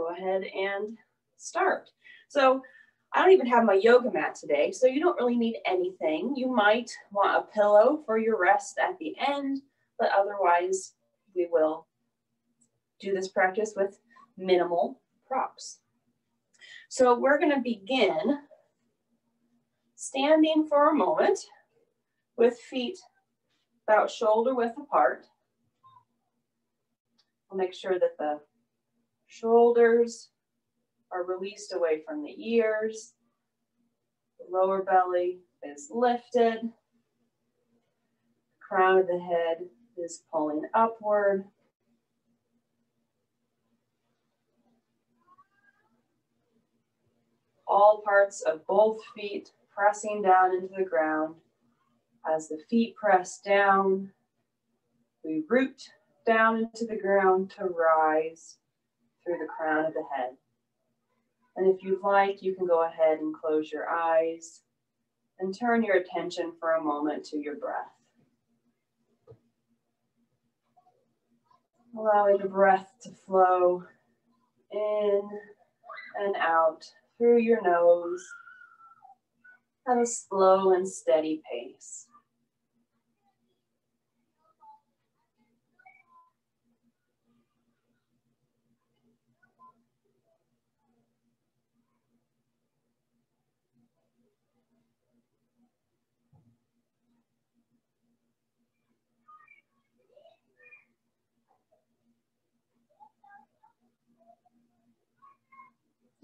go ahead and start. So I don't even have my yoga mat today, so you don't really need anything. You might want a pillow for your rest at the end, but otherwise we will do this practice with minimal props. So we're gonna begin standing for a moment with feet about shoulder width apart. I'll make sure that the shoulders are released away from the ears. The lower belly is lifted. The crown of the head is pulling upward. All parts of both feet pressing down into the ground. As the feet press down, we root down into the ground to rise through the crown of the head. And if you'd like, you can go ahead and close your eyes and turn your attention for a moment to your breath. Allowing the breath to flow in and out through your nose at a slow and steady pace.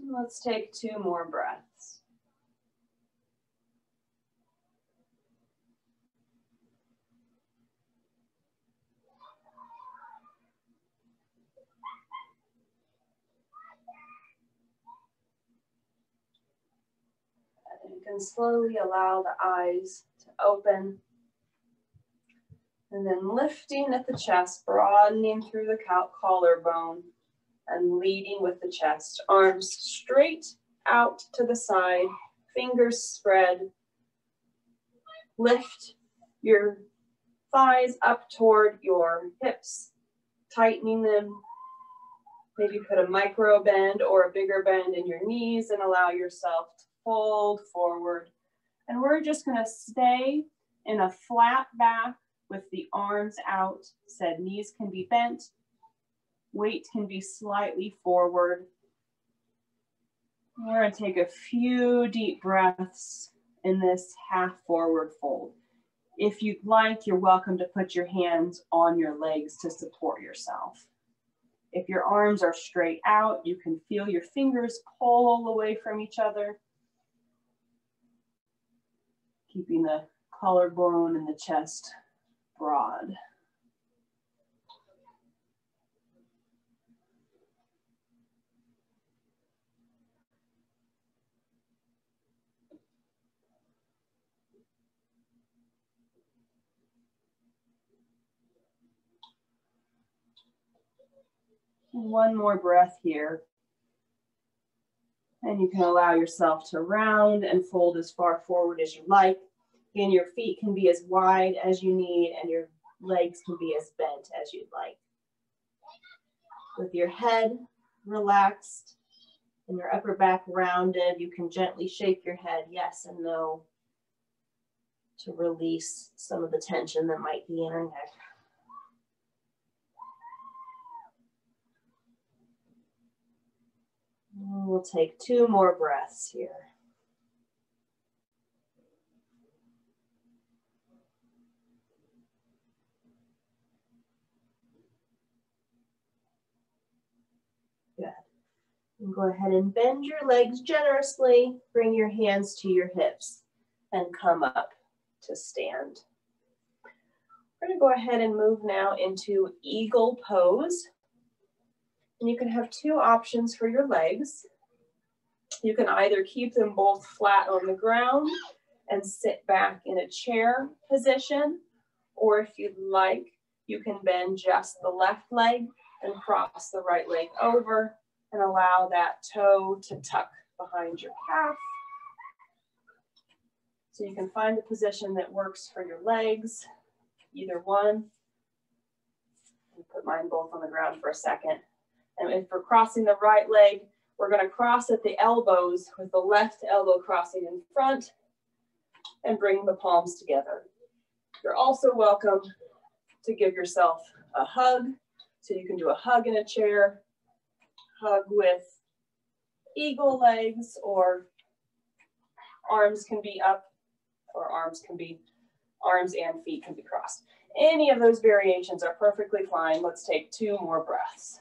Let's take two more breaths. And you can slowly allow the eyes to open. And then lifting at the chest, broadening through the collarbone and leading with the chest. Arms straight out to the side, fingers spread. Lift your thighs up toward your hips, tightening them. Maybe put a micro bend or a bigger bend in your knees and allow yourself to fold forward. And we're just gonna stay in a flat back with the arms out. Said knees can be bent, Weight can be slightly forward. We're gonna take a few deep breaths in this half forward fold. If you'd like, you're welcome to put your hands on your legs to support yourself. If your arms are straight out, you can feel your fingers pull away from each other. Keeping the collarbone and the chest broad. One more breath here. And you can allow yourself to round and fold as far forward as you like. Again, your feet can be as wide as you need and your legs can be as bent as you'd like. With your head relaxed and your upper back rounded, you can gently shake your head yes and no to release some of the tension that might be in our neck. We'll take two more breaths here. Good. And go ahead and bend your legs generously. Bring your hands to your hips and come up to stand. We're gonna go ahead and move now into eagle pose. And you can have two options for your legs. You can either keep them both flat on the ground and sit back in a chair position, or if you'd like, you can bend just the left leg and cross the right leg over and allow that toe to tuck behind your calf. So you can find a position that works for your legs, either one. Put mine both on the ground for a second. And if we're crossing the right leg, we're gonna cross at the elbows with the left elbow crossing in front and bring the palms together. You're also welcome to give yourself a hug. So you can do a hug in a chair, hug with eagle legs or arms can be up or arms can be, arms and feet can be crossed. Any of those variations are perfectly fine. Let's take two more breaths.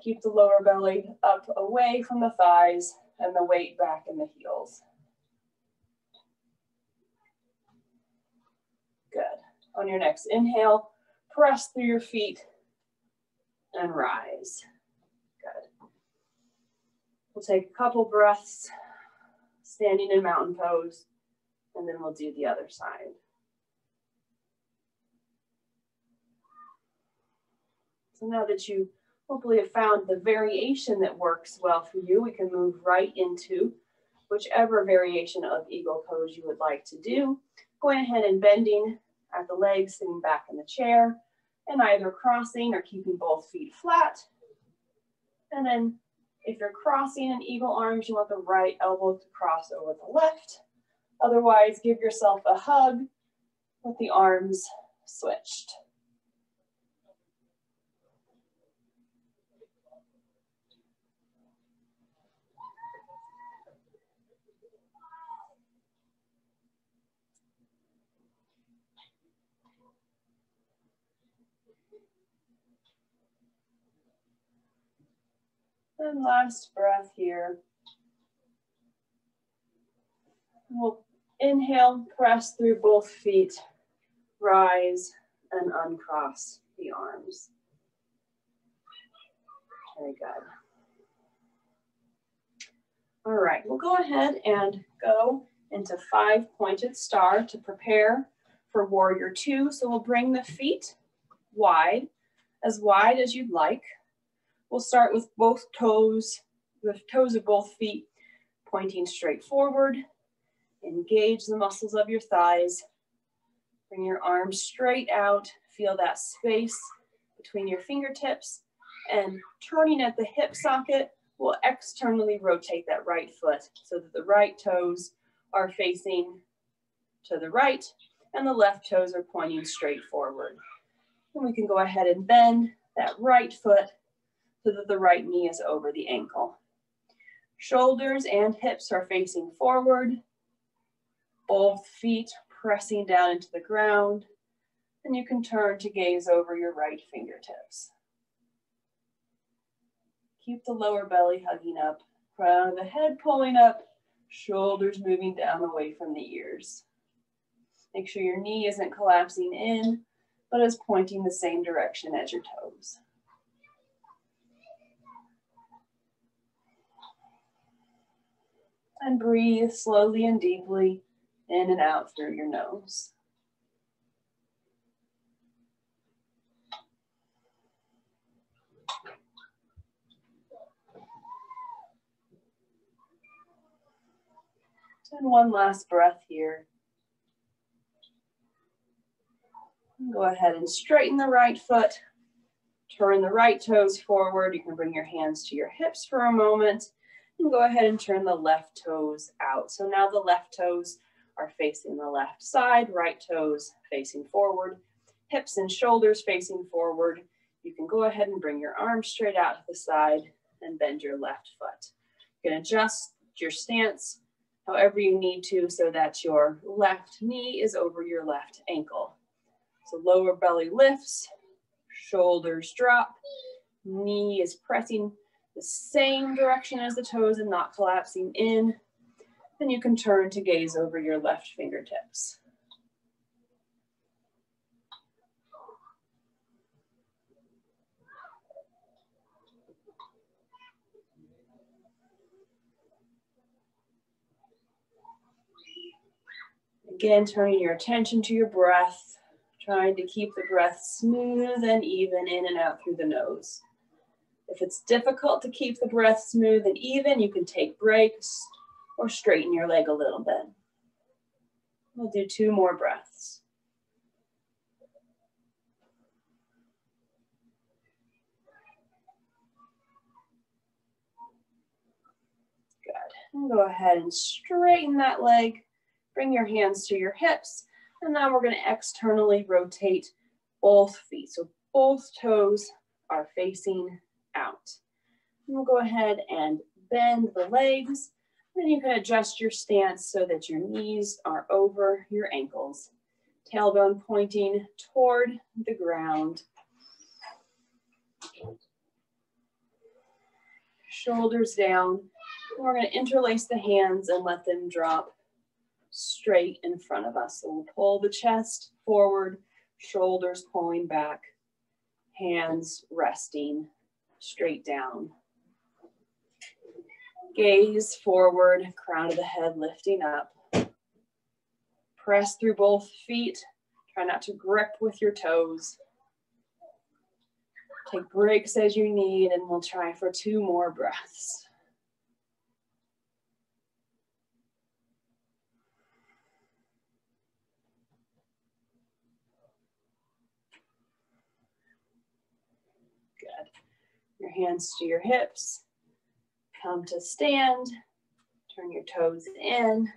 Keep the lower belly up away from the thighs and the weight back in the heels. Good. On your next inhale, press through your feet and rise. Good. We'll take a couple breaths standing in mountain pose, and then we'll do the other side. So now that you hopefully have found the variation that works well for you, we can move right into whichever variation of eagle pose you would like to do. Going ahead and bending at the legs, sitting back in the chair, and either crossing or keeping both feet flat. And then if you're crossing an eagle arms, you want the right elbow to cross over the left. Otherwise, give yourself a hug with the arms switched. And last breath here. We'll inhale, press through both feet, rise and uncross the arms. Very good. All right, we'll go ahead and go into five pointed star to prepare for warrior two. So we'll bring the feet wide, as wide as you'd like. We'll start with both toes, the toes of both feet pointing straight forward. Engage the muscles of your thighs. Bring your arms straight out. Feel that space between your fingertips. And turning at the hip socket, we'll externally rotate that right foot so that the right toes are facing to the right and the left toes are pointing straight forward. And we can go ahead and bend that right foot so that the right knee is over the ankle. Shoulders and hips are facing forward. Both feet pressing down into the ground. And you can turn to gaze over your right fingertips. Keep the lower belly hugging up, crown of the head pulling up, shoulders moving down away from the ears. Make sure your knee isn't collapsing in, but is pointing the same direction as your toes. And breathe slowly and deeply in and out through your nose. And one last breath here. Go ahead and straighten the right foot. Turn the right toes forward. You can bring your hands to your hips for a moment and go ahead and turn the left toes out. So now the left toes are facing the left side, right toes facing forward, hips and shoulders facing forward. You can go ahead and bring your arms straight out to the side and bend your left foot. You can adjust your stance however you need to so that your left knee is over your left ankle. So lower belly lifts, shoulders drop, knee is pressing the same direction as the toes and not collapsing in. Then you can turn to gaze over your left fingertips. Again, turning your attention to your breath, trying to keep the breath smooth and even in and out through the nose. If it's difficult to keep the breath smooth and even, you can take breaks or straighten your leg a little bit. We'll do two more breaths. Good. And go ahead and straighten that leg. Bring your hands to your hips. And now we're going to externally rotate both feet. So both toes are facing out. And we'll go ahead and bend the legs. Then you can adjust your stance so that your knees are over your ankles. Tailbone pointing toward the ground. Shoulders down. We're going to interlace the hands and let them drop straight in front of us. So we'll pull the chest forward, shoulders pulling back, hands resting straight down. Gaze forward, crown of the head lifting up. Press through both feet. Try not to grip with your toes. Take breaks as you need, and we'll try for two more breaths. Good. Your hands to your hips. Come to stand. Turn your toes in.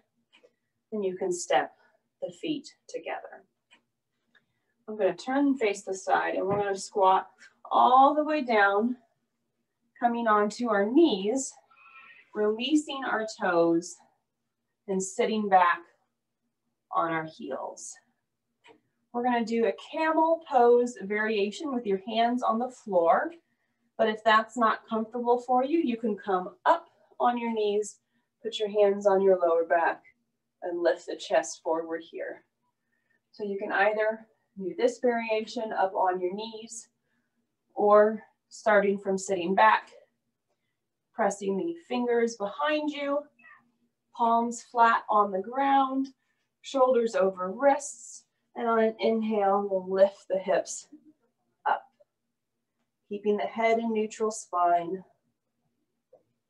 And you can step the feet together. I'm going to turn and face the side and we're going to squat all the way down, coming onto our knees, releasing our toes and sitting back on our heels. We're going to do a camel pose variation with your hands on the floor. But if that's not comfortable for you, you can come up on your knees, put your hands on your lower back, and lift the chest forward here. So you can either do this variation up on your knees or starting from sitting back, pressing the fingers behind you, palms flat on the ground, shoulders over wrists, and on an inhale, we'll lift the hips keeping the head in neutral spine,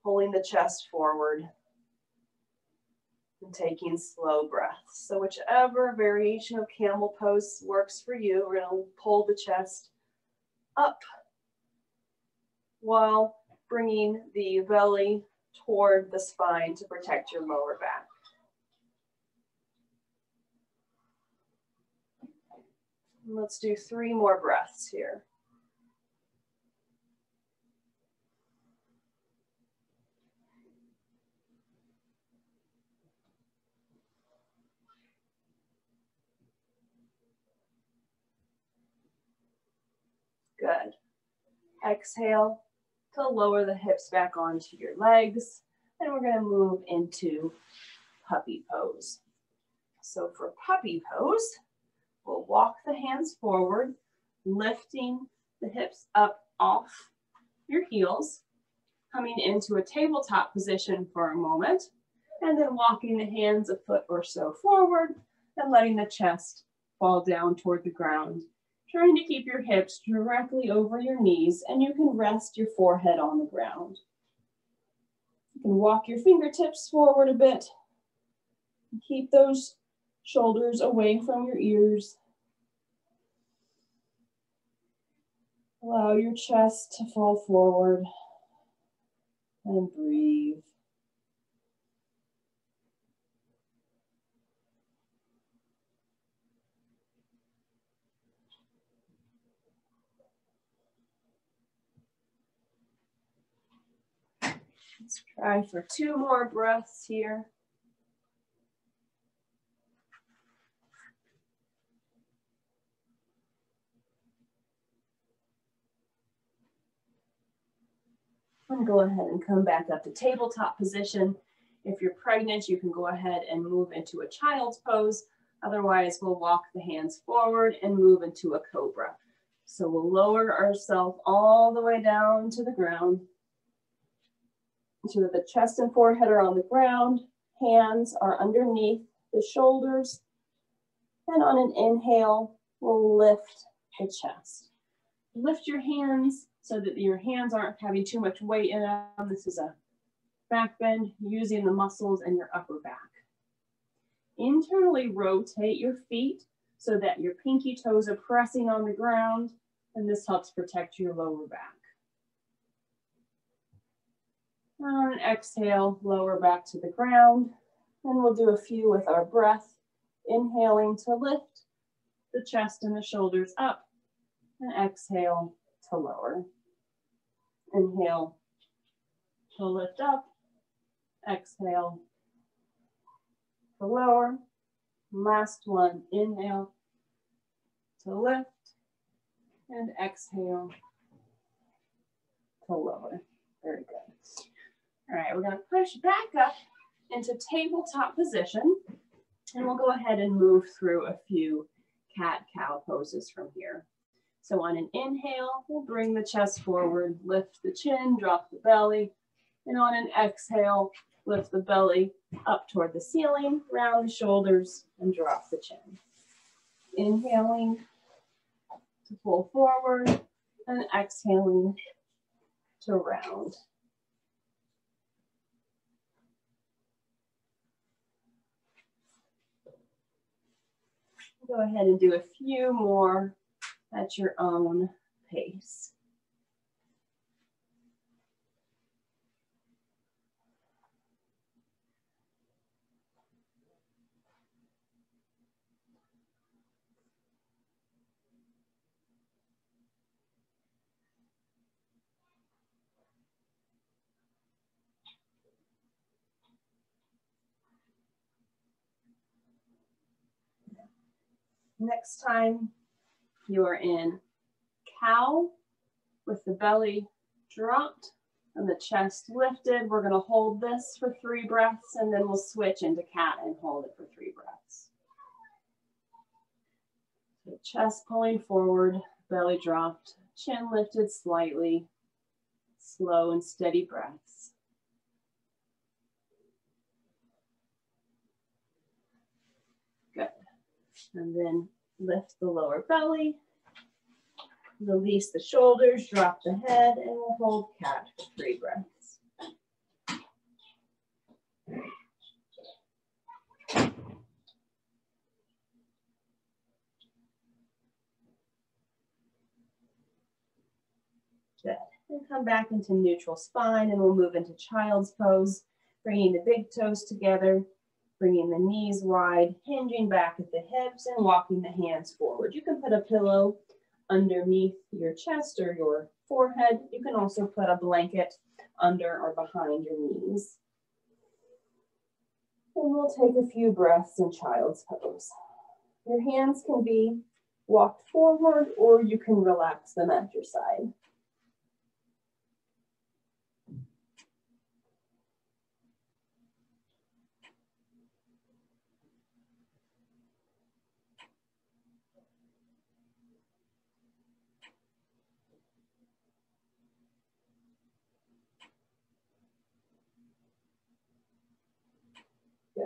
pulling the chest forward, and taking slow breaths. So whichever variation of camel pose works for you, we're gonna pull the chest up while bringing the belly toward the spine to protect your lower back. Let's do three more breaths here. Good. Exhale to lower the hips back onto your legs. And we're gonna move into puppy pose. So for puppy pose, we'll walk the hands forward, lifting the hips up off your heels, coming into a tabletop position for a moment, and then walking the hands a foot or so forward and letting the chest fall down toward the ground trying to keep your hips directly over your knees and you can rest your forehead on the ground. You can walk your fingertips forward a bit. Keep those shoulders away from your ears. Allow your chest to fall forward and breathe. Let's try for two more breaths here. And go ahead and come back up to tabletop position. If you're pregnant, you can go ahead and move into a child's pose. Otherwise, we'll walk the hands forward and move into a cobra. So we'll lower ourselves all the way down to the ground so that the chest and forehead are on the ground, hands are underneath the shoulders. And on an inhale, we'll lift the chest. Lift your hands so that your hands aren't having too much weight in them. This is a back bend using the muscles in your upper back. Internally rotate your feet so that your pinky toes are pressing on the ground, and this helps protect your lower back. On exhale, lower back to the ground. And we'll do a few with our breath. Inhaling to lift the chest and the shoulders up. And exhale to lower. Inhale to lift up. Exhale to lower. Last one, inhale to lift and exhale to lower. Very good. All right, we're gonna push back up into tabletop position and we'll go ahead and move through a few cat-cow poses from here. So on an inhale, we'll bring the chest forward, lift the chin, drop the belly. And on an exhale, lift the belly up toward the ceiling, round the shoulders, and drop the chin. Inhaling to pull forward and exhaling to round. Go ahead and do a few more at your own pace. Next time you are in cow with the belly dropped and the chest lifted. We're gonna hold this for three breaths and then we'll switch into cat and hold it for three breaths. Chest pulling forward, belly dropped, chin lifted slightly, slow and steady breaths. Good. And then lift the lower belly, Release the shoulders, drop the head, and we'll hold cat for three breaths. Good. And come back into neutral spine and we'll move into child's pose, bringing the big toes together, bringing the knees wide, hinging back at the hips and walking the hands forward. You can put a pillow underneath your chest or your forehead. You can also put a blanket under or behind your knees. And we'll take a few breaths in child's pose. Your hands can be walked forward or you can relax them at your side.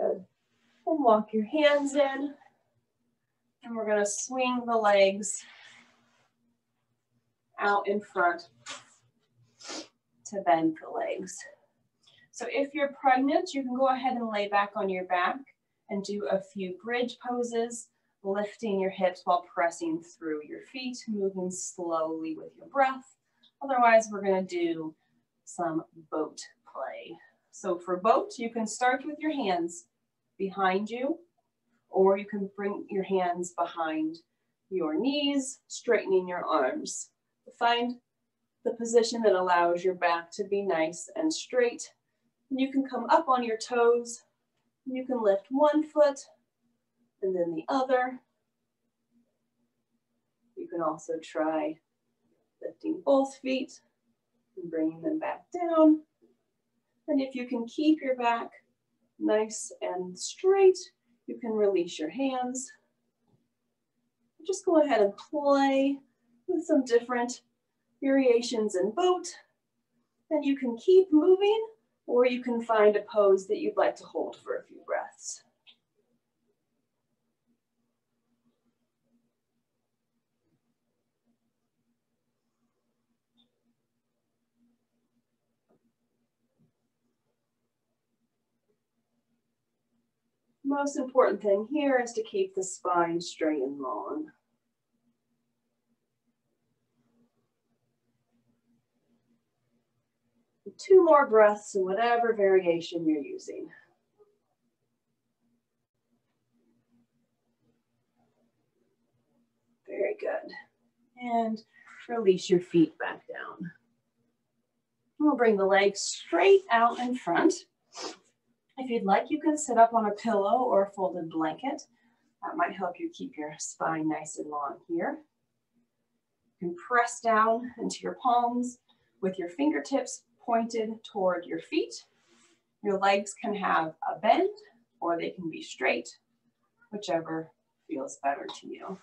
Good. And walk your hands in. And we're gonna swing the legs out in front to bend the legs. So if you're pregnant, you can go ahead and lay back on your back and do a few bridge poses, lifting your hips while pressing through your feet, moving slowly with your breath. Otherwise, we're gonna do some boat play. So for boat, you can start with your hands behind you, or you can bring your hands behind your knees, straightening your arms. Find the position that allows your back to be nice and straight. You can come up on your toes. You can lift one foot and then the other. You can also try lifting both feet and bringing them back down. And if you can keep your back nice and straight, you can release your hands. Just go ahead and play with some different variations in boat. And you can keep moving or you can find a pose that you'd like to hold for a few breaths. Most important thing here is to keep the spine straight and long. two more breaths in whatever variation you're using. Very good. And release your feet back down. We'll bring the legs straight out in front. If you'd like, you can sit up on a pillow or a folded blanket. That might help you keep your spine nice and long here. You can press down into your palms with your fingertips pointed toward your feet. Your legs can have a bend or they can be straight, whichever feels better to you.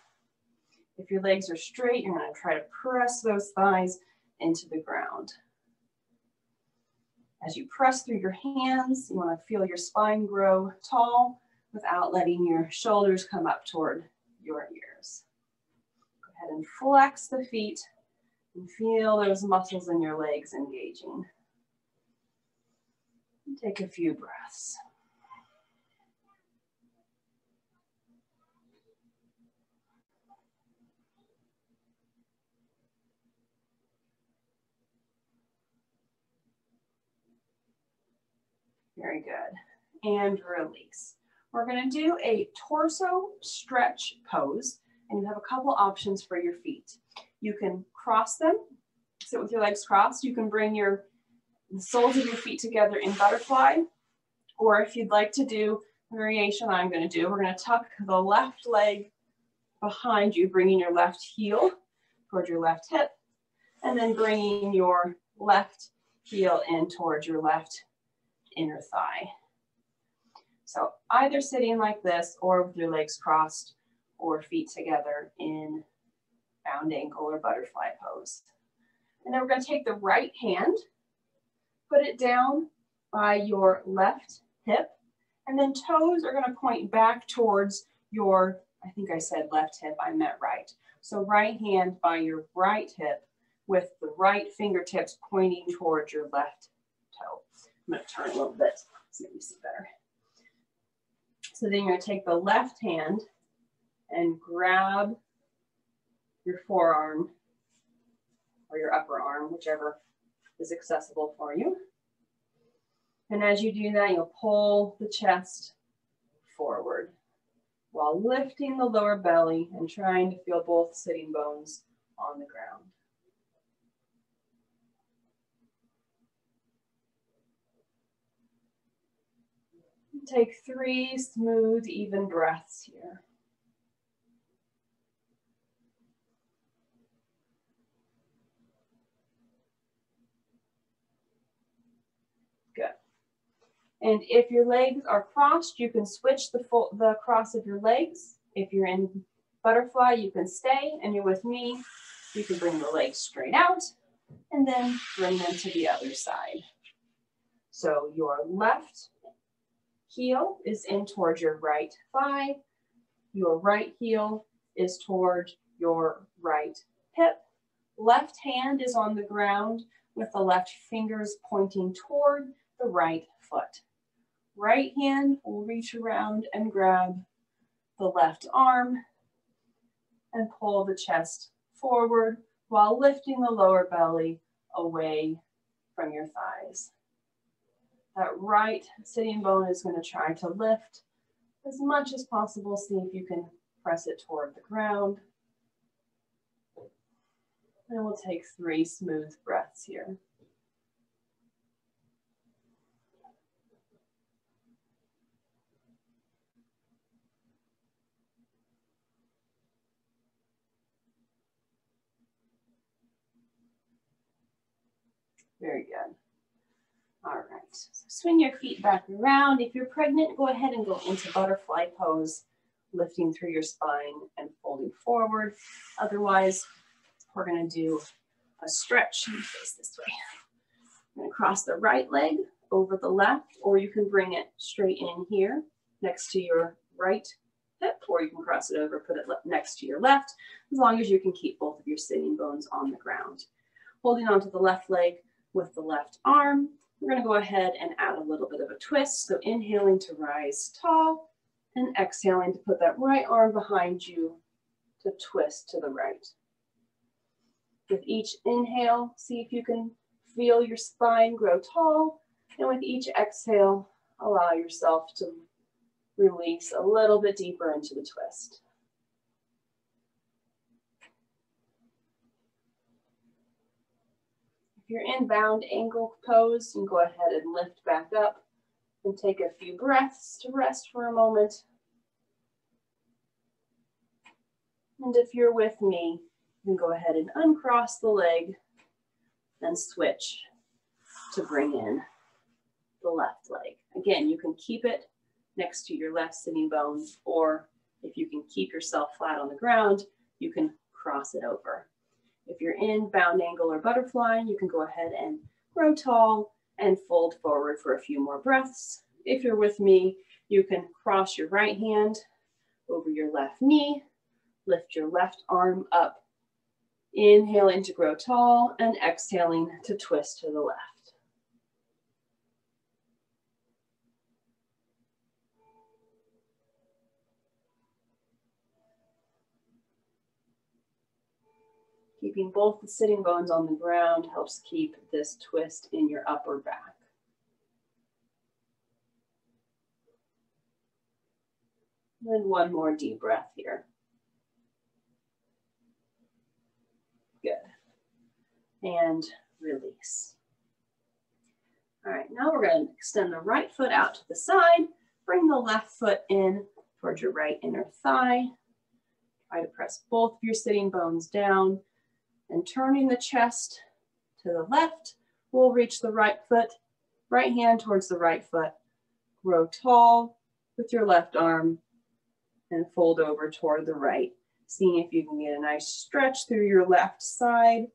If your legs are straight, you're gonna try to press those thighs into the ground. As you press through your hands, you wanna feel your spine grow tall without letting your shoulders come up toward your ears. Go ahead and flex the feet and feel those muscles in your legs engaging. And take a few breaths. Very good. And release. We're gonna do a torso stretch pose, and you have a couple options for your feet. You can cross them, sit with your legs crossed. You can bring your the soles of your feet together in butterfly, or if you'd like to do variation I'm gonna do, we're gonna tuck the left leg behind you, bringing your left heel towards your left hip, and then bringing your left heel in towards your left inner thigh. So either sitting like this or with your legs crossed or feet together in bound ankle or butterfly pose. And then we're gonna take the right hand, put it down by your left hip, and then toes are gonna point back towards your, I think I said left hip, I meant right. So right hand by your right hip with the right fingertips pointing towards your left toe. I'm gonna turn a little bit so you see better. So then you're gonna take the left hand and grab your forearm or your upper arm, whichever is accessible for you. And as you do that, you'll pull the chest forward while lifting the lower belly and trying to feel both sitting bones on the ground. Take three smooth, even breaths here. Good. And if your legs are crossed, you can switch the, full, the cross of your legs. If you're in butterfly, you can stay, and you're with me, you can bring the legs straight out and then bring them to the other side. So your left heel is in towards your right thigh. Your right heel is toward your right hip. Left hand is on the ground with the left fingers pointing toward the right foot. Right hand will reach around and grab the left arm and pull the chest forward while lifting the lower belly away from your thighs. That right sitting bone is gonna try to lift as much as possible. See if you can press it toward the ground. And we'll take three smooth breaths here. Very good. Swing your feet back around. If you're pregnant, go ahead and go into butterfly pose, lifting through your spine and folding forward. Otherwise, we're gonna do a stretch face this way. I'm gonna cross the right leg over the left, or you can bring it straight in here next to your right hip, or you can cross it over, put it next to your left, as long as you can keep both of your sitting bones on the ground. Holding onto the left leg with the left arm, we're gonna go ahead and add a little bit of a twist. So inhaling to rise tall and exhaling to put that right arm behind you to twist to the right. With each inhale, see if you can feel your spine grow tall. And with each exhale, allow yourself to release a little bit deeper into the twist. You're in bound angle pose, you can go ahead and lift back up and take a few breaths to rest for a moment. And if you're with me, you can go ahead and uncross the leg and switch to bring in the left leg. Again, you can keep it next to your left sitting bone, or if you can keep yourself flat on the ground, you can cross it over. If you're in bound angle or butterfly, you can go ahead and grow tall and fold forward for a few more breaths. If you're with me, you can cross your right hand over your left knee, lift your left arm up, inhaling to grow tall and exhaling to twist to the left. Keeping both the sitting bones on the ground helps keep this twist in your upper back. And one more deep breath here. Good. And release. All right, now we're going to extend the right foot out to the side. Bring the left foot in towards your right inner thigh. Try to press both of your sitting bones down and turning the chest to the left, we'll reach the right foot, right hand towards the right foot. Grow tall with your left arm and fold over toward the right. Seeing if you can get a nice stretch through your left side.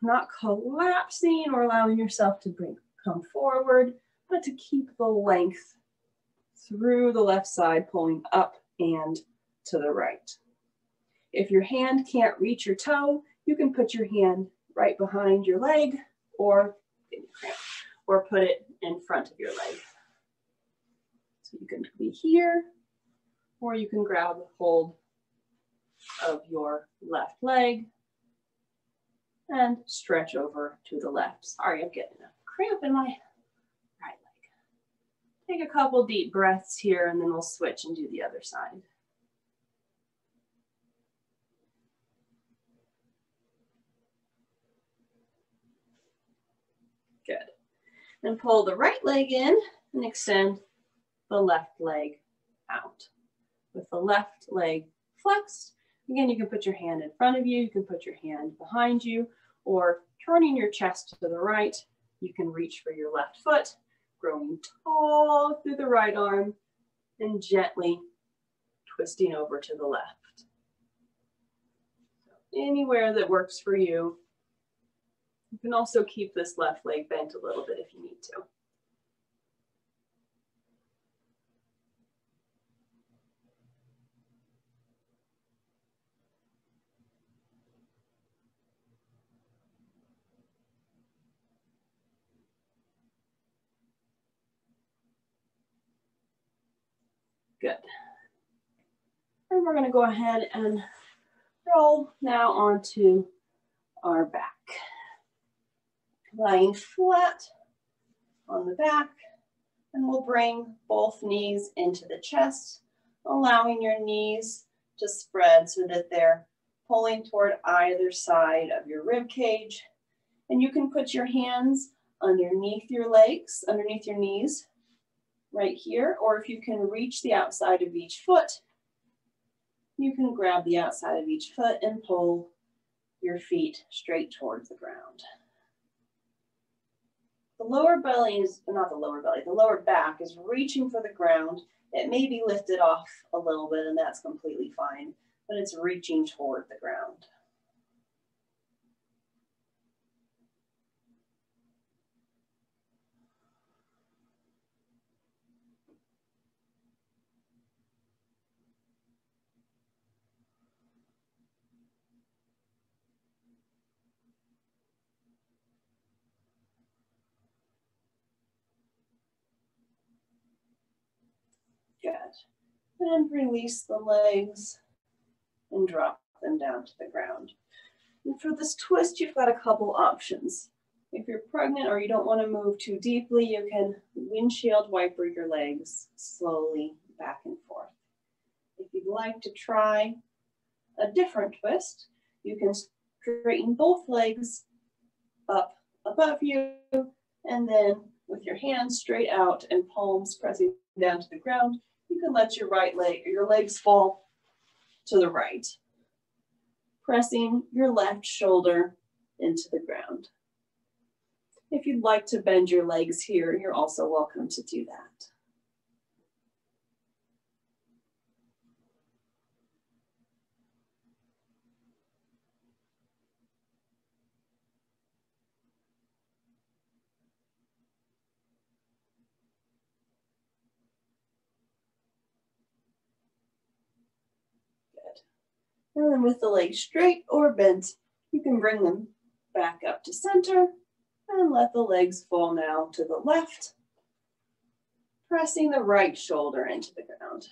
Not collapsing or allowing yourself to bring, come forward, but to keep the length through the left side, pulling up and to the right. If your hand can't reach your toe, you can put your hand right behind your leg or, or put it in front of your leg. So you can be here or you can grab hold of your left leg and stretch over to the left. Sorry, I'm getting a cramp in my right leg. Take a couple deep breaths here and then we'll switch and do the other side. Good. Then pull the right leg in and extend the left leg out. With the left leg flexed, again, you can put your hand in front of you, you can put your hand behind you, or turning your chest to the right, you can reach for your left foot, growing tall through the right arm, and gently twisting over to the left. So anywhere that works for you, you can also keep this left leg bent a little bit if you need to. Good. And we're going to go ahead and roll now onto our back lying flat on the back. And we'll bring both knees into the chest, allowing your knees to spread so that they're pulling toward either side of your rib cage. And you can put your hands underneath your legs, underneath your knees, right here. Or if you can reach the outside of each foot, you can grab the outside of each foot and pull your feet straight towards the ground. The lower belly is, not the lower belly, the lower back is reaching for the ground. It may be lifted off a little bit and that's completely fine, but it's reaching toward the ground. Good. And release the legs and drop them down to the ground. And for this twist, you've got a couple options. If you're pregnant or you don't want to move too deeply, you can windshield wiper your legs slowly back and forth. If you'd like to try a different twist, you can straighten both legs up above you and then with your hands straight out and palms pressing down to the ground, you can let your right leg, your legs fall to the right, pressing your left shoulder into the ground. If you'd like to bend your legs here, you're also welcome to do that. And then with the legs straight or bent, you can bring them back up to center and let the legs fall now to the left, pressing the right shoulder into the ground.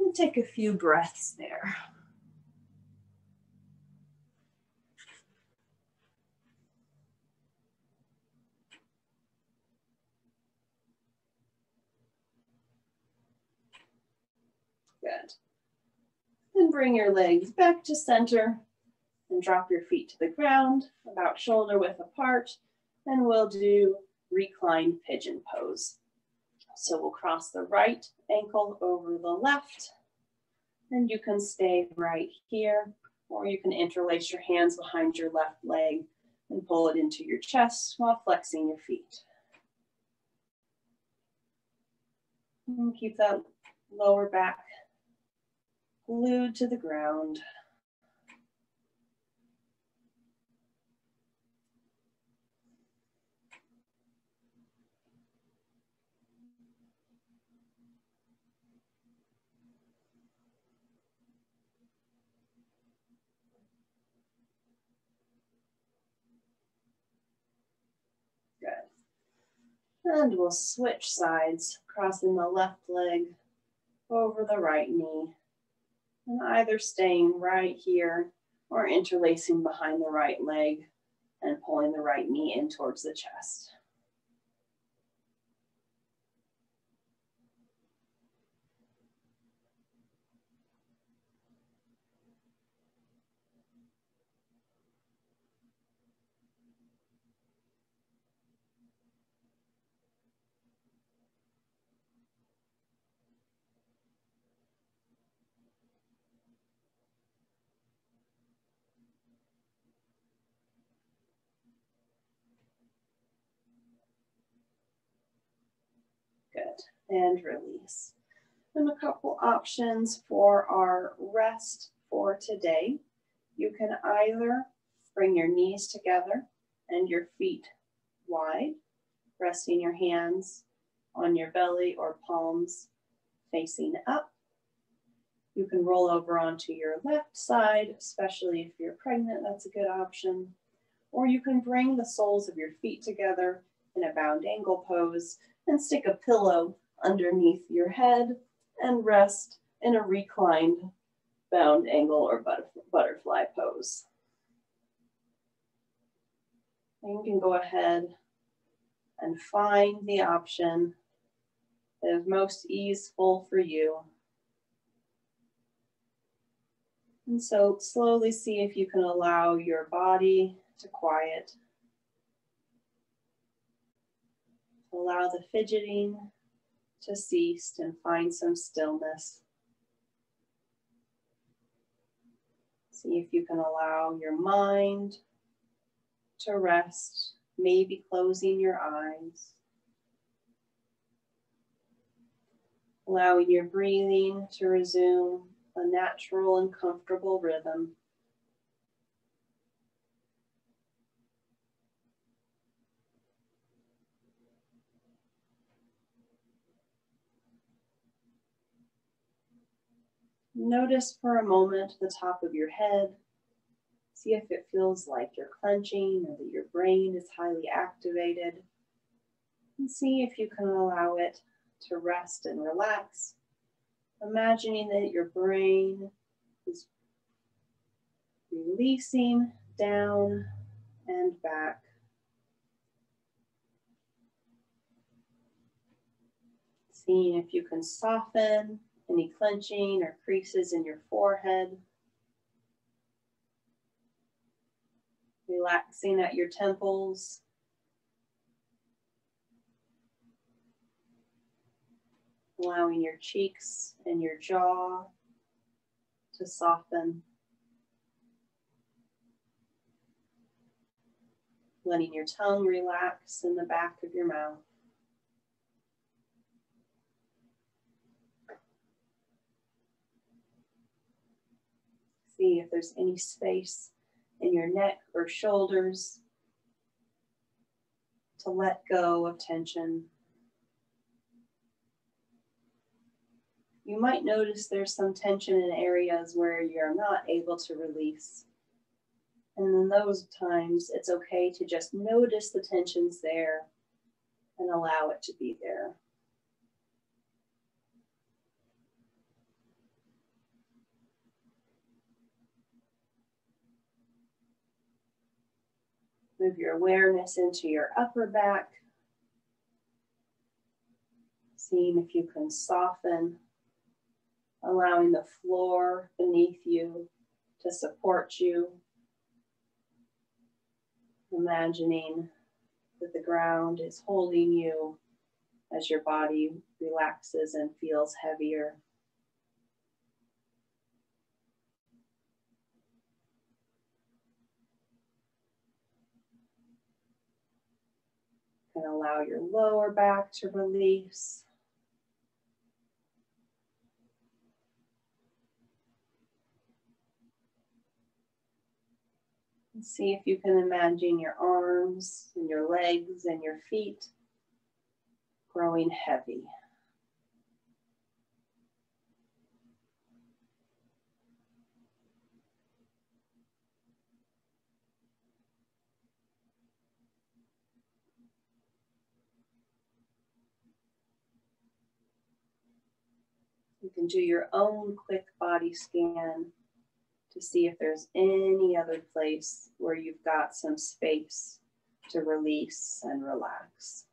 And take a few breaths there. Good. Then bring your legs back to center and drop your feet to the ground, about shoulder width apart, and we'll do reclined pigeon pose. So we'll cross the right ankle over the left, and you can stay right here, or you can interlace your hands behind your left leg and pull it into your chest while flexing your feet. And keep that lower back glued to the ground. And we'll switch sides, crossing the left leg over the right knee and either staying right here or interlacing behind the right leg and pulling the right knee in towards the chest. Good, and release. And a couple options for our rest for today. You can either bring your knees together and your feet wide, resting your hands on your belly or palms facing up. You can roll over onto your left side, especially if you're pregnant, that's a good option. Or you can bring the soles of your feet together in a bound angle pose and stick a pillow underneath your head and rest in a reclined bound angle or butterfly pose. And you can go ahead and find the option that is most easeful for you. And so slowly see if you can allow your body to quiet Allow the fidgeting to cease and find some stillness. See if you can allow your mind to rest, maybe closing your eyes. Allowing your breathing to resume a natural and comfortable rhythm. Notice for a moment the top of your head. See if it feels like you're clenching or that your brain is highly activated. And see if you can allow it to rest and relax imagining that your brain is releasing down and back. Seeing if you can soften any clenching or creases in your forehead. Relaxing at your temples. Allowing your cheeks and your jaw to soften. Letting your tongue relax in the back of your mouth. See if there's any space in your neck or shoulders to let go of tension. You might notice there's some tension in areas where you're not able to release. And in those times, it's okay to just notice the tensions there and allow it to be there. Move your awareness into your upper back. Seeing if you can soften, allowing the floor beneath you to support you. Imagining that the ground is holding you as your body relaxes and feels heavier. And allow your lower back to release. And see if you can imagine your arms and your legs and your feet growing heavy. Can do your own quick body scan to see if there's any other place where you've got some space to release and relax.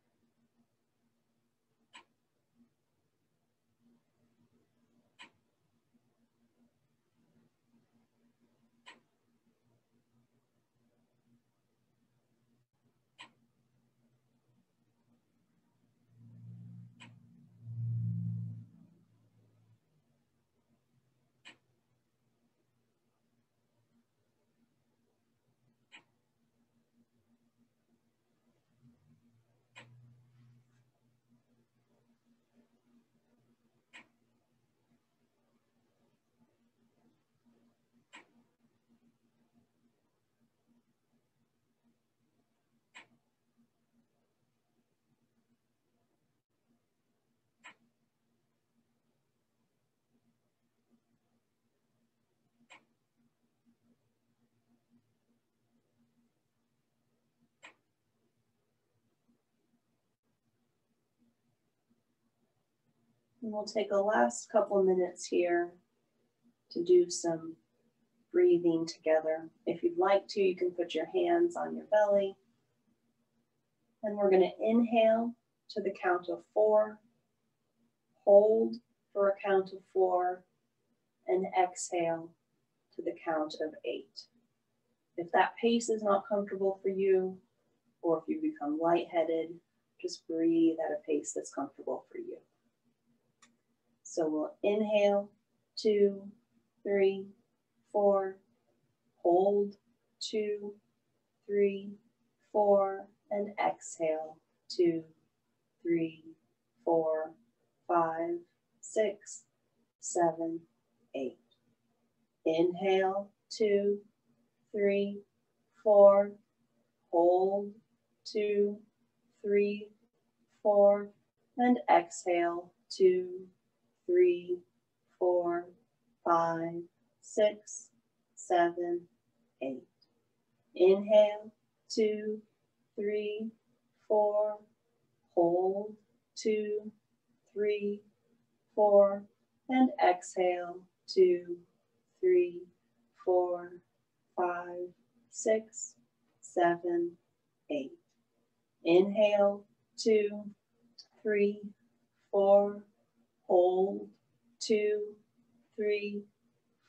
And we'll take a last couple minutes here to do some breathing together. If you'd like to, you can put your hands on your belly. And we're going to inhale to the count of four, hold for a count of four, and exhale to the count of eight. If that pace is not comfortable for you, or if you become lightheaded, just breathe at a pace that's comfortable for you. So we'll inhale, two, three, four, hold, two, three, four, and exhale, two, three, four, five, six, seven, eight. Inhale, two, three, four, hold, two, three, four, and exhale, two, three, four, five, six, seven, eight. Inhale, two, three, four, hold, two, three, four, and exhale, two, three, four, five, six, seven, eight. Inhale, two, three, four, hold, two, three,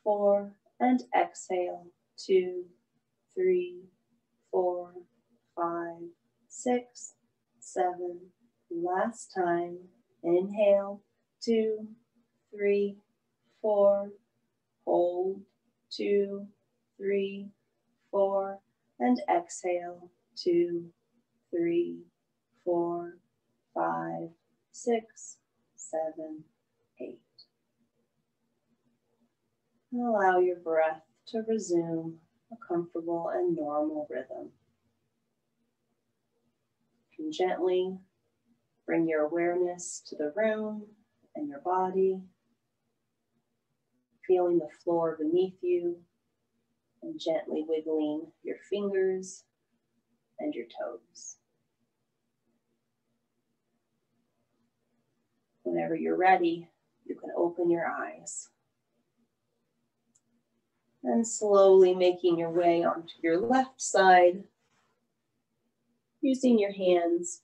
four, and exhale, two, three, four, five, six, seven. Last time, inhale, two, three, four, hold, two, three, four, and exhale, two, three, four, five, six, seven, eight. And allow your breath to resume a comfortable and normal rhythm. Can gently bring your awareness to the room and your body, feeling the floor beneath you and gently wiggling your fingers and your toes. Whenever you're ready, you can open your eyes. And slowly making your way onto your left side, using your hands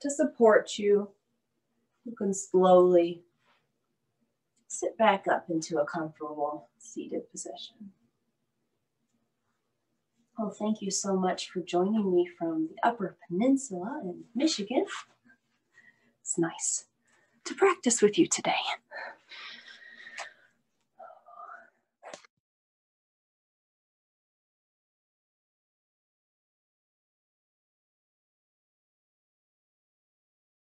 to support you. You can slowly sit back up into a comfortable seated position. Well, thank you so much for joining me from the Upper Peninsula in Michigan. It's nice to practice with you today.